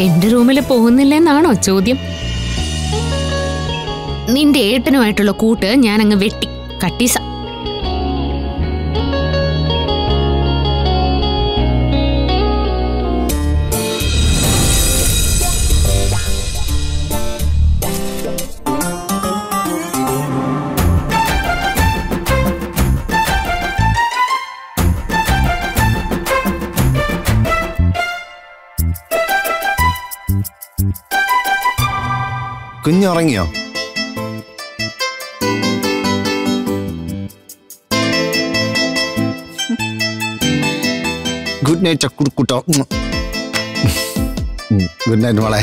എന്റെ റൂമിൽ പോകുന്നില്ലെന്നാണോ ചോദ്യം? നിന്റെ ഏട്ടനുമായിട്ടുള്ള കൂട്ട് ഞാൻ അങ്ങ് വെട്ടി കട്ടീസ കുഞ്ഞുറങ്ങിയോ? ഗുഡ് നൈറ്റ് ചക്കുടുക്കുട്ടോ. ഗുഡ് നൈറ്റ് മോളെ.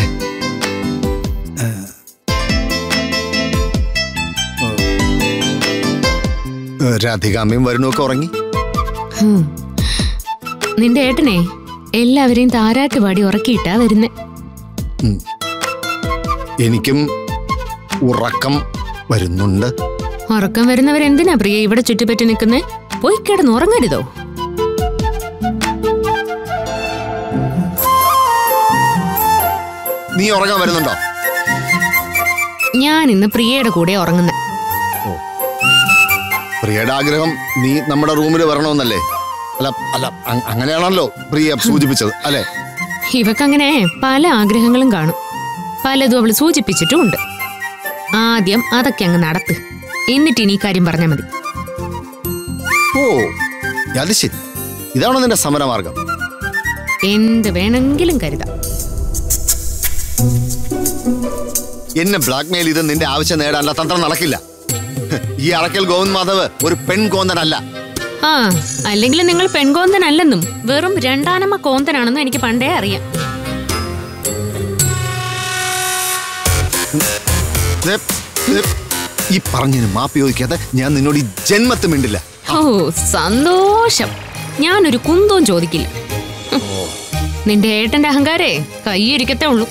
രാധികാമ്മയും വരുണൊക്കെ ഉറങ്ങി? നിന്റെ ഏട്ടനെ എല്ലാവരെയും താരാട്ട് പാടി ഉറക്കിയിട്ടാ വരുന്നേ. എനിക്കും ഉറക്കം വരുന്നുണ്ട്. ഉറക്കം വരുന്നവരെന്തിനാ പ്രിയ ഇവിടെ ചുറ്റിപ്പറ്റി നിൽക്കുന്നേ? പോയി കിടന്ന് ഉറങ്ങരുതോ? നീ ഉറങ്ങാൻ വരുന്നുണ്ടോ? ഞാൻ ഇന്ന് പ്രിയയുടെ കൂടെ ഉറങ്ങുന്ന. പ്രിയയുടെ ആഗ്രഹം നീ നമ്മുടെ റൂമിൽ വരണമെന്നല്ലേ? അല്ല അല്ല അങ്ങനെയാണല്ലോ പ്രിയ സൂചിപ്പിച്ചത് അല്ലേ? ഇവക്കങ്ങനെ പല ആഗ്രഹങ്ങളും കാണും. പലതും അവൾ സൂചിപ്പിച്ചിട്ടുമുണ്ട്. ആദ്യം അതൊക്കെ അങ്ങ് നടത്ത്. എന്നിട്ട് ഇനി കാര്യം പറഞ്ഞാൽ മതി. ഓ അത് ശരി. ഇതാണോ നിന്റെ സമരമാർഗം? എന്ത് വേണമെങ്കിലും കരുതാം. എന്നെ ബ്ലാക്ക്മെയിൽ ചെയ്ത് നിന്റെ ആവശ്യം നേടാനുള്ള തന്ത്രം നടക്കില്ല. ഈ അറക്കൽ ഗോവിന്ദ് മാധവ് ഒരു പെൺകോന്തനല്ല. ആ അല്ലെങ്കിൽ നിങ്ങൾ പെൺകോന്തനല്ലെന്നും വെറും രണ്ടാനമ്മ കോന്തനാണെന്നും എനിക്ക് പണ്ടേ അറിയാം. ഈ പറഞ്ഞതിന് മാപ്പ് ചോദിക്കാതെ ഞാൻ നിന്നോട് ഈ ജന്മത്ത് മിണ്ടില്ല. ഓ സന്തോഷം. ഞാനൊരു കുന്തവും ചോദിക്കില്ല. നിന്റെ ഏട്ടന്റെ അഹങ്കാരേ കൈയിരിക്കത്തേ ഉള്ളൂ.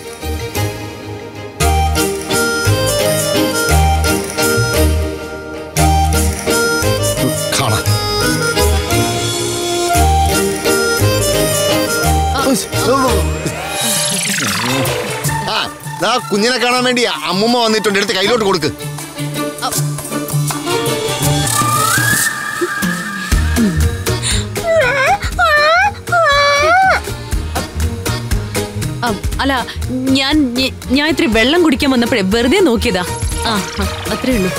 കാണാം. ആ കുഞ്ഞിനെ കാണാൻ വേണ്ടി അമ്മുമ്മ വന്നിട്ടുണ്ട്. എടുത്ത് കയ്യിലോട്ട് കൊടുക്ക്. അല്ല ഞാൻ ഞാൻ ഇത്തിരി വെള്ളം കുടിക്കാൻ വന്നപ്പോഴേ വെറുതെ നോക്കിയതാ. ആ അത്രേ ഉള്ളൂ.